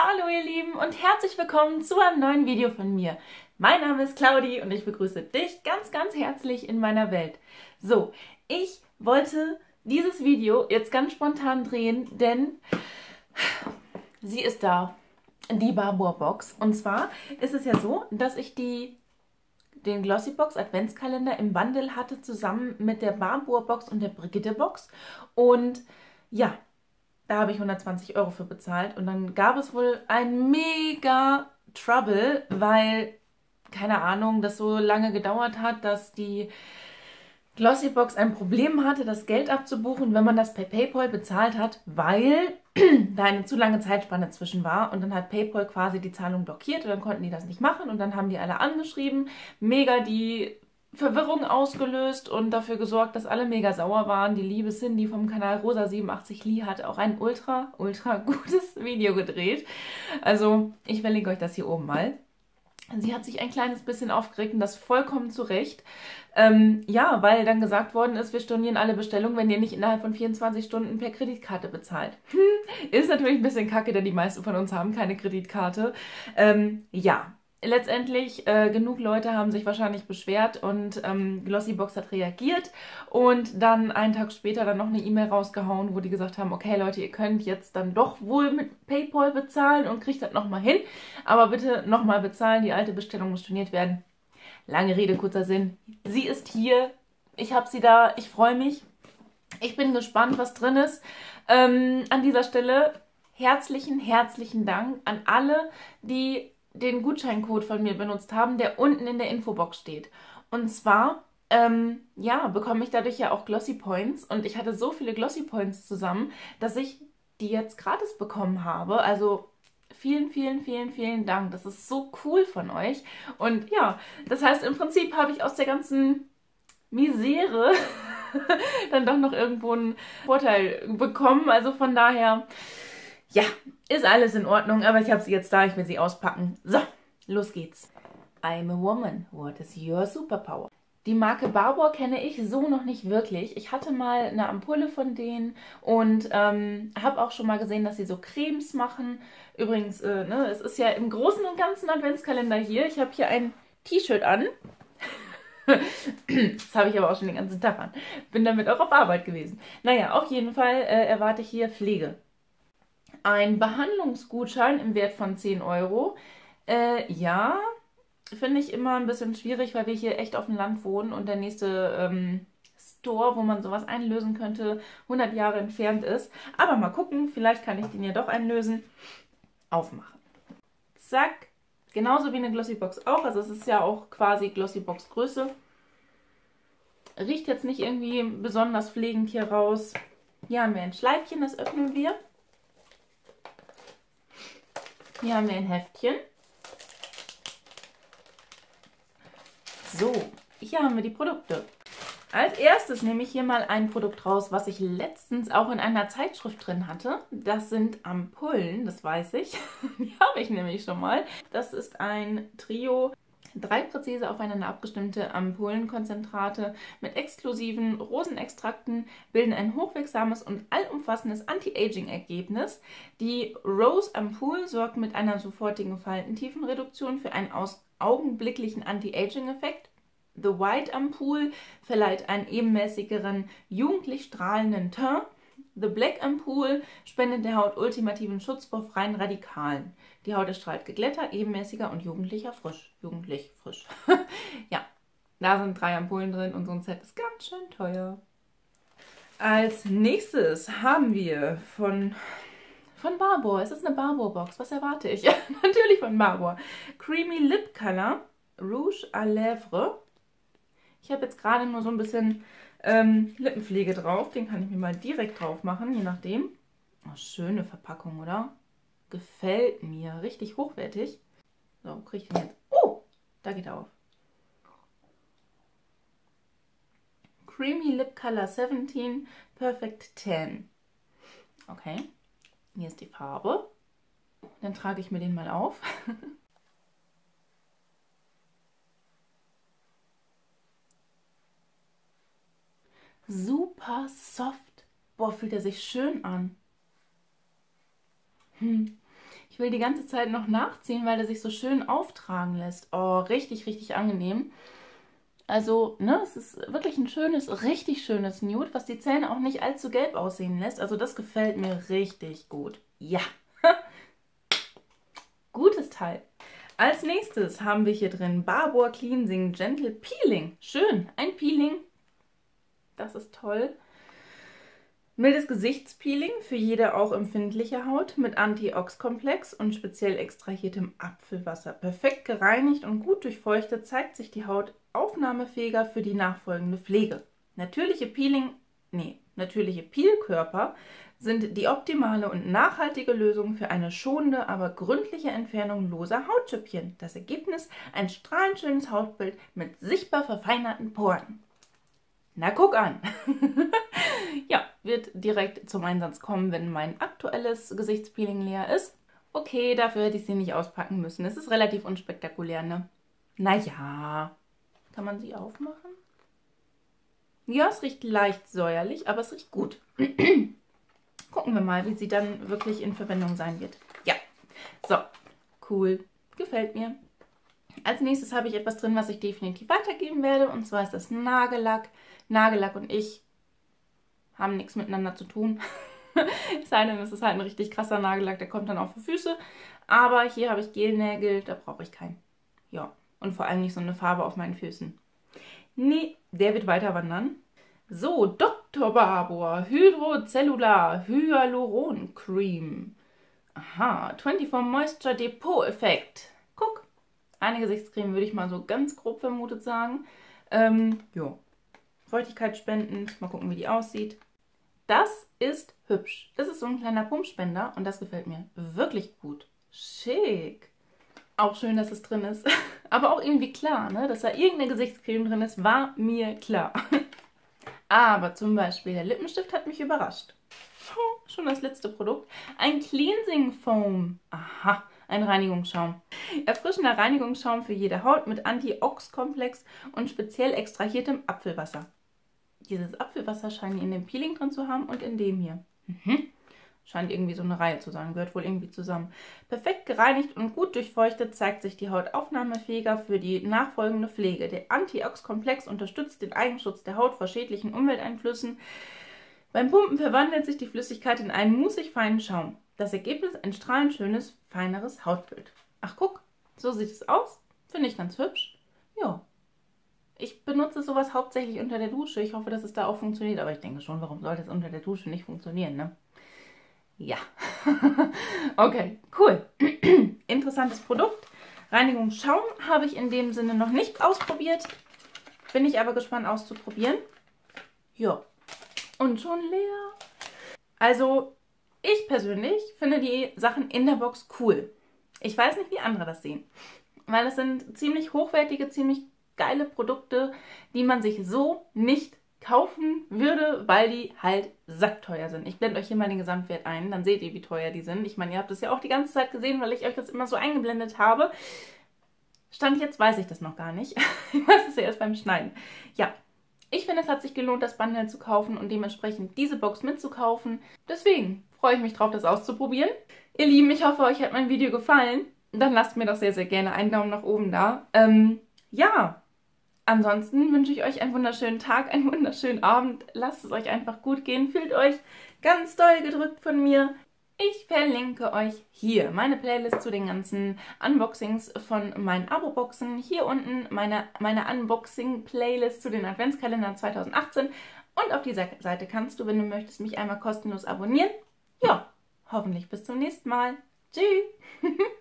Hallo ihr Lieben und herzlich willkommen zu einem neuen Video von mir. Mein Name ist Claudi und ich begrüße dich ganz, ganz herzlich in meiner Welt. So, ich wollte dieses Video jetzt ganz spontan drehen, denn sie ist da, die Barbour Box. Und zwar ist es ja so, dass ich die den Glossybox Adventskalender im Bundle hatte, zusammen mit der Barbour Box und der Brigitte Box. Und ja, da habe ich 120 Euro für bezahlt. Und dann gab es wohl ein mega Trouble, weil, keine Ahnung, das so lange gedauert hat, dass die Glossybox ein Problem hatte, das Geld abzubuchen, wenn man das per PayPal bezahlt hat, weil da eine zu lange Zeitspanne zwischen war und dann hat PayPal quasi die Zahlung blockiert und dann konnten die das nicht machen und dann haben die alle angeschrieben, mega die Verwirrung ausgelöst und dafür gesorgt, dass alle mega sauer waren. Die liebe Cindy vom Kanal Rosa87 Lee hat auch ein ultra, ultra gutes Video gedreht. Also ich verlinke euch das hier oben mal. Sie hat sich ein kleines bisschen aufgeregt und das vollkommen zu Recht. Ähm, ja, weil dann gesagt worden ist, wir stornieren alle Bestellungen, wenn ihr nicht innerhalb von 24 Stunden per Kreditkarte bezahlt. Hm, ist natürlich ein bisschen kacke, denn die meisten von uns haben keine Kreditkarte. Ähm, ja, letztendlich äh, genug Leute haben sich wahrscheinlich beschwert und ähm, Glossybox hat reagiert und dann einen Tag später dann noch eine E-Mail rausgehauen, wo die gesagt haben, okay Leute, ihr könnt jetzt dann doch wohl mit PayPal bezahlen und kriegt das nochmal hin, aber bitte nochmal bezahlen, die alte Bestellung muss storniert werden. Lange Rede, kurzer Sinn. Sie ist hier, ich habe sie da, ich freue mich. Ich bin gespannt, was drin ist. Ähm, an dieser Stelle herzlichen, herzlichen Dank an alle, die den Gutscheincode von mir benutzt haben, der unten in der Infobox steht. Und zwar, ähm, ja, bekomme ich dadurch ja auch Glossy Points und ich hatte so viele Glossy Points zusammen, dass ich die jetzt gratis bekommen habe. Also vielen, vielen, vielen, vielen Dank. Das ist so cool von euch. Und ja, das heißt, im Prinzip habe ich aus der ganzen Misere dann doch noch irgendwo einen Vorteil bekommen. Also von daher, ja, ist alles in Ordnung, aber ich habe sie jetzt da, ich will sie auspacken. So, los geht's. I'm a woman. What is your superpower? Die Marke Barbour kenne ich so noch nicht wirklich. Ich hatte mal eine Ampulle von denen und ähm, habe auch schon mal gesehen, dass sie so Cremes machen. Übrigens, äh, ne, es ist ja im Großen und Ganzen Adventskalender hier. Ich habe hier ein T-Shirt an. das habe ich aber auch schon den ganzen Tag an. Bin damit auch auf Arbeit gewesen. Naja, auf jeden Fall äh, erwarte ich hier Pflege ein Behandlungsgutschein im Wert von 10 Euro. Äh, ja, finde ich immer ein bisschen schwierig, weil wir hier echt auf dem Land wohnen und der nächste ähm, Store, wo man sowas einlösen könnte, 100 Jahre entfernt ist. Aber mal gucken, vielleicht kann ich den ja doch einlösen. Aufmachen. Zack. Genauso wie eine Glossybox auch. Also es ist ja auch quasi Glossybox Größe. Riecht jetzt nicht irgendwie besonders pflegend hier raus. Hier haben wir ein Schleifchen, das öffnen wir. Hier haben wir ein Heftchen. So, hier haben wir die Produkte. Als erstes nehme ich hier mal ein Produkt raus, was ich letztens auch in einer Zeitschrift drin hatte. Das sind Ampullen, das weiß ich. Die habe ich nämlich schon mal. Das ist ein Trio Drei präzise aufeinander abgestimmte Ampullenkonzentrate mit exklusiven Rosenextrakten bilden ein hochwirksames und allumfassendes Anti-Aging-Ergebnis. Die Rose Ampoule sorgt mit einer sofortigen Faltentiefenreduktion für einen augenblicklichen Anti-Aging-Effekt. The White Ampoule verleiht einen ebenmäßigeren, jugendlich strahlenden Teint The Black Ampoule spendet der Haut ultimativen Schutz vor freien Radikalen. Die Haut erstrahlt geglätter, ebenmäßiger und jugendlicher frisch. Jugendlich frisch. ja, da sind drei Ampullen drin und so ein Set ist ganz schön teuer. Als nächstes haben wir von, von Barbour. Es ist eine Barbour-Box. Was erwarte ich? Natürlich von Barbour. Creamy Lip Color Rouge à Lèvres. Ich habe jetzt gerade nur so ein bisschen ähm, Lippenpflege drauf. Den kann ich mir mal direkt drauf machen, je nachdem. Oh, schöne Verpackung, oder? Gefällt mir. Richtig hochwertig. So, kriege ich den jetzt? Oh, da geht er auf. Creamy Lip Color 17 Perfect 10. Okay, hier ist die Farbe. Dann trage ich mir den mal auf. super soft. Boah, fühlt er sich schön an. Hm. Ich will die ganze Zeit noch nachziehen, weil er sich so schön auftragen lässt. Oh, richtig, richtig angenehm. Also, ne, es ist wirklich ein schönes, richtig schönes Nude, was die Zähne auch nicht allzu gelb aussehen lässt. Also das gefällt mir richtig gut. Ja. Gutes Teil. Als nächstes haben wir hier drin Barbour Cleansing Gentle Peeling. Schön, ein Peeling. Das ist toll. Mildes Gesichtspeeling für jede auch empfindliche Haut mit Anti-Ox-Komplex und speziell extrahiertem Apfelwasser. Perfekt gereinigt und gut durchfeuchtet zeigt sich die Haut aufnahmefähiger für die nachfolgende Pflege. Natürliche Peeling, nee, natürliche Peelkörper sind die optimale und nachhaltige Lösung für eine schonende, aber gründliche Entfernung loser Hautschüppchen. Das Ergebnis ein strahlend schönes Hautbild mit sichtbar verfeinerten Poren. Na guck an! ja, wird direkt zum Einsatz kommen, wenn mein aktuelles Gesichtspeeling leer ist. Okay, dafür hätte ich sie nicht auspacken müssen. Es ist relativ unspektakulär, ne? Naja, kann man sie aufmachen? Ja, es riecht leicht säuerlich, aber es riecht gut. Gucken wir mal, wie sie dann wirklich in Verwendung sein wird. Ja, so, cool, gefällt mir. Als nächstes habe ich etwas drin, was ich definitiv weitergeben werde. Und zwar ist das Nagellack. Nagellack und ich haben nichts miteinander zu tun. es sei denn, es ist halt ein richtig krasser Nagellack, der kommt dann auf die Füße. Aber hier habe ich Gelnägel, da brauche ich keinen. Ja, und vor allem nicht so eine Farbe auf meinen Füßen. Nee, der wird weiter wandern. So, Dr. Barbour Hydrocellular Hyaluron Cream. Aha, 24 Moisture Depot Effekt. Eine Gesichtscreme würde ich mal so ganz grob vermutet sagen. Ähm, ja, Feuchtigkeitsspendend. Mal gucken, wie die aussieht. Das ist hübsch. Das ist so ein kleiner Pumpspender und das gefällt mir wirklich gut. Schick. Auch schön, dass es drin ist. Aber auch irgendwie klar, ne? dass da irgendeine Gesichtscreme drin ist, war mir klar. Aber zum Beispiel der Lippenstift hat mich überrascht. Oh, schon das letzte Produkt. Ein Cleansing Foam. Aha, ein Reinigungsschaum. Erfrischender Reinigungsschaum für jede Haut mit Anti-Ox-Komplex und speziell extrahiertem Apfelwasser. Dieses Apfelwasser scheinen in dem Peeling drin zu haben und in dem hier. Mhm. Scheint irgendwie so eine Reihe zu sein, gehört wohl irgendwie zusammen. Perfekt gereinigt und gut durchfeuchtet zeigt sich die Haut aufnahmefähiger für die nachfolgende Pflege. Der Anti-Ox-Komplex unterstützt den Eigenschutz der Haut vor schädlichen Umwelteinflüssen. Beim Pumpen verwandelt sich die Flüssigkeit in einen musig feinen Schaum. Das Ergebnis ein strahlend schönes, feineres Hautbild. Ach guck, so sieht es aus. Finde ich ganz hübsch. Ja. Ich benutze sowas hauptsächlich unter der Dusche. Ich hoffe, dass es da auch funktioniert. Aber ich denke schon, warum sollte es unter der Dusche nicht funktionieren, ne? Ja. okay, cool. Interessantes Produkt. Reinigungsschaum habe ich in dem Sinne noch nicht ausprobiert. Bin ich aber gespannt auszuprobieren. Ja. Und schon leer. Also, ich persönlich finde die Sachen in der Box cool. Ich weiß nicht, wie andere das sehen. Weil es sind ziemlich hochwertige, ziemlich geile Produkte, die man sich so nicht kaufen würde, weil die halt sackteuer sind. Ich blende euch hier mal den Gesamtwert ein, dann seht ihr, wie teuer die sind. Ich meine, ihr habt das ja auch die ganze Zeit gesehen, weil ich euch das immer so eingeblendet habe. Stand jetzt weiß ich das noch gar nicht. ich weiß es ja erst beim Schneiden. Ja, ich finde, es hat sich gelohnt, das Bundle zu kaufen und dementsprechend diese Box mitzukaufen. Deswegen freue ich mich drauf, das auszuprobieren. Ihr Lieben, ich hoffe, euch hat mein Video gefallen. Dann lasst mir doch sehr, sehr gerne einen Daumen nach oben da. Ähm, ja, Ansonsten wünsche ich euch einen wunderschönen Tag, einen wunderschönen Abend. Lasst es euch einfach gut gehen. Fühlt euch ganz doll gedrückt von mir. Ich verlinke euch hier meine Playlist zu den ganzen Unboxings von meinen Abo-Boxen. Hier unten meine, meine Unboxing-Playlist zu den Adventskalendern 2018. Und auf dieser Seite kannst du, wenn du möchtest, mich einmal kostenlos abonnieren. Ja, hoffentlich bis zum nächsten Mal. Tschüss!